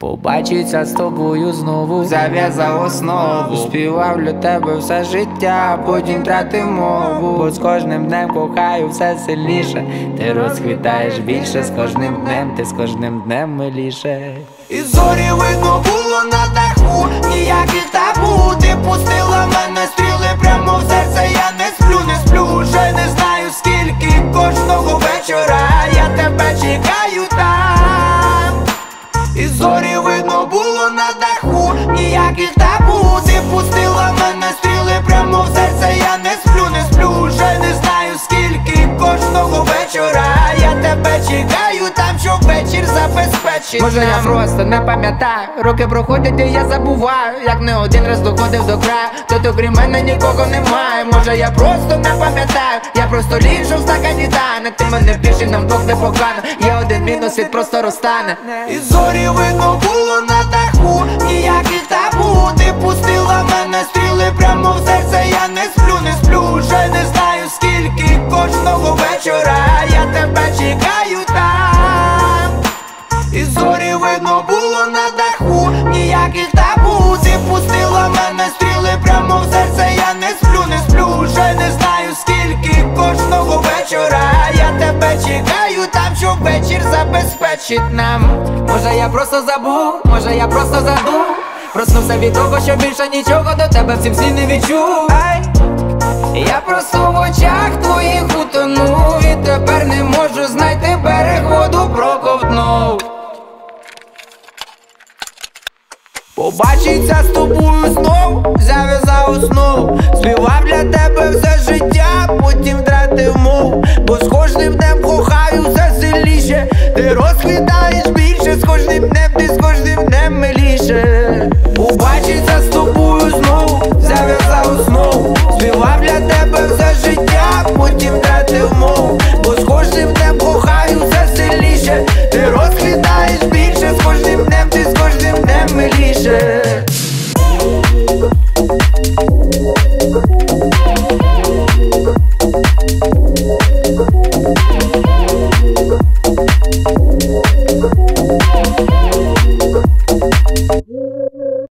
Побачиться з тобою знову, зав'язав основу. Співав для тебе все життя, потім тратив мову. Бо з кожним днем кохаю все сильніше. Ти розквітаєш більше, з кожним днем, ти з кожним днем миліше. І зорі видно було на даху, ніяких ніяких табу. Ти пустила мене стріли прямо в серце, я не сплю, не сплю, вже не знаю скільки кожного вечора. Я тебе чекаю там, щоб вечір забезпечить Може я просто не пам'ятаю. Роки проходять і я забуваю Як не один раз доходив до краю. Тут окрім мене нікого немає. Може я просто не пам'ятаю. Я просто ліжу в стакані тане Ти мене більше нам двох не покана Є один мінус, світ просто розтане. І зорі видно було даху, ніяких табу. Ти пустила мене стріли прямо в серце, я не сплю, не сплю, вже не знаю скільки кожного вечора. Я тебе чекаю там, щоб вечір забезпечить нам. Може я просто забув, може я просто задув. Проснувся від того, що більше нічого до тебе в цім сні не відчув. Я просто в очах твоїх утонув Побачиться з тобою знов, зав'язав основ Співав для тебе все життя, потім втратив мов, бо з кожним днем кохаю все сильніше, ти розквітаєш більше, з кожним днем, ти з кожним днем миліше. Побачиться з тобою знов, зав'язав основ Співав для тебе все життя, потім втратив мов, бо з кожним днем кохаю все сильніше, ти розквітаєш mi liże